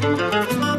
Música